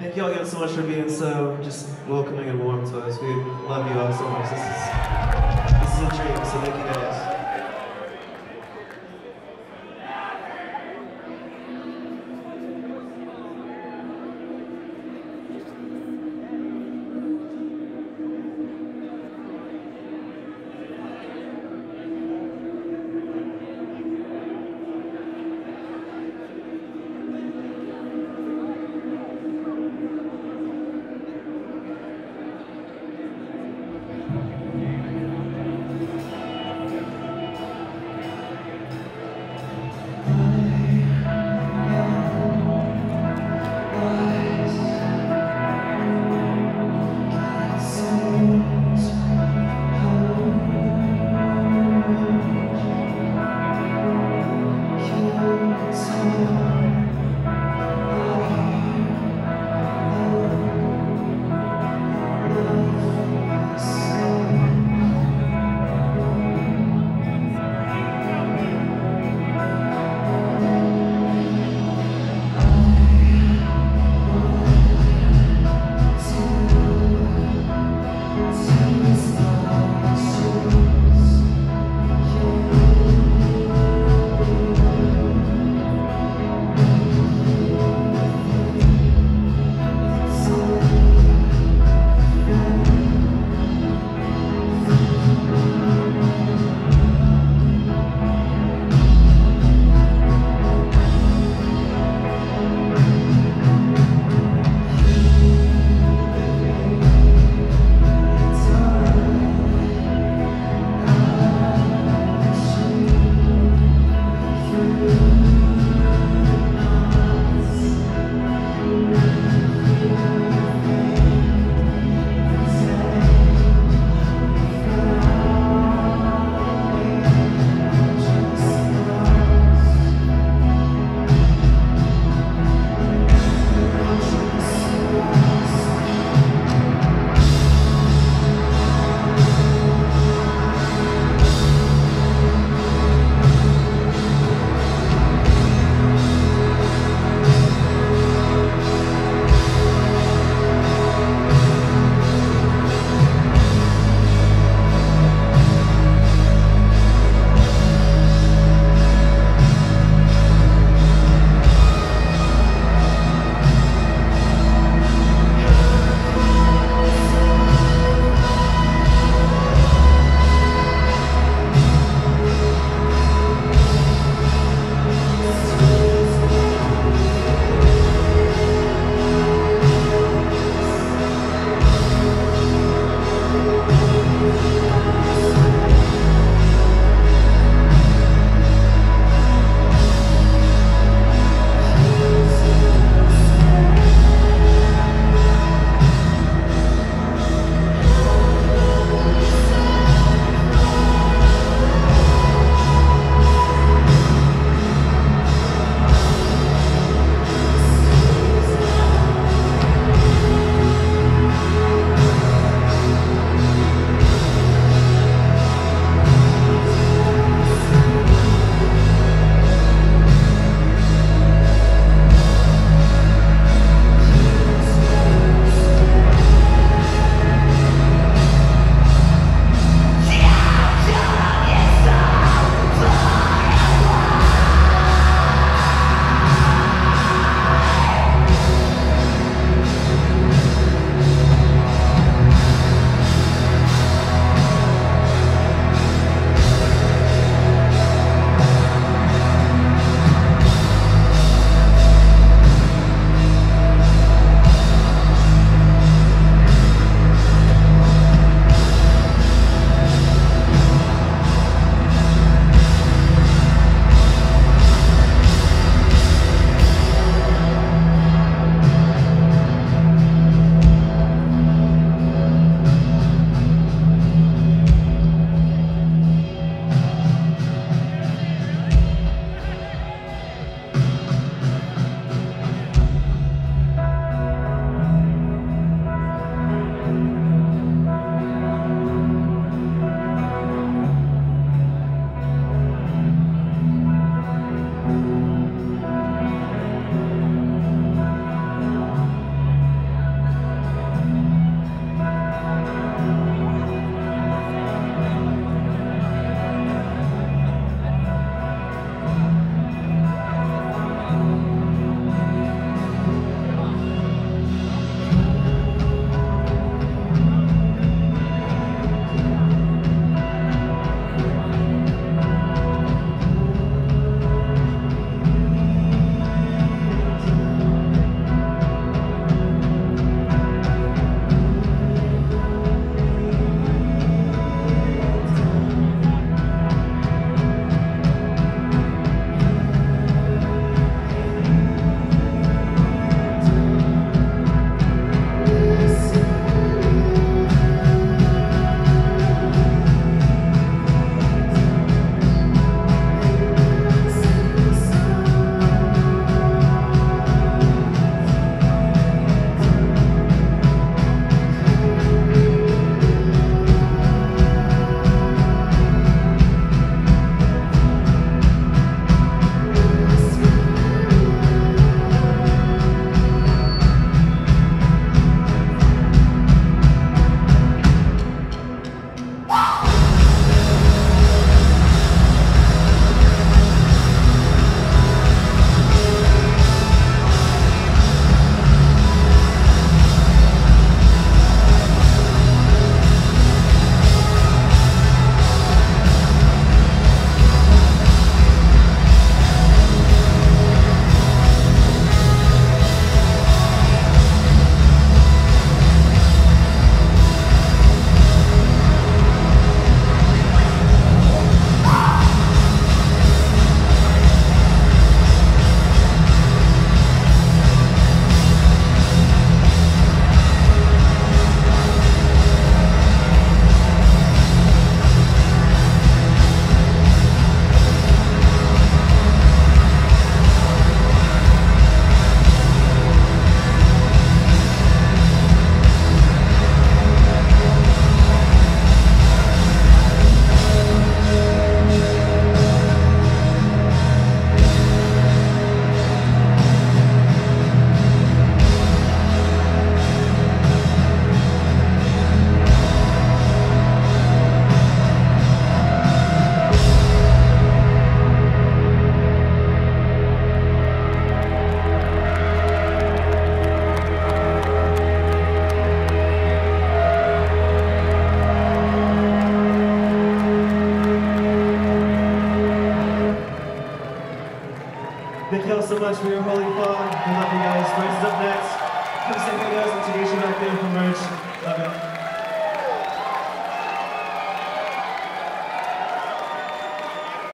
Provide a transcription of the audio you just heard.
Thank you all again so much for being so just welcoming and warm to us. We love you all so much. This is this is a dream, so thank you guys. Much for your Holy Fawn. We love you guys. Thrice is up next. Come say hey guys on Tanisha back there for merch. Love you.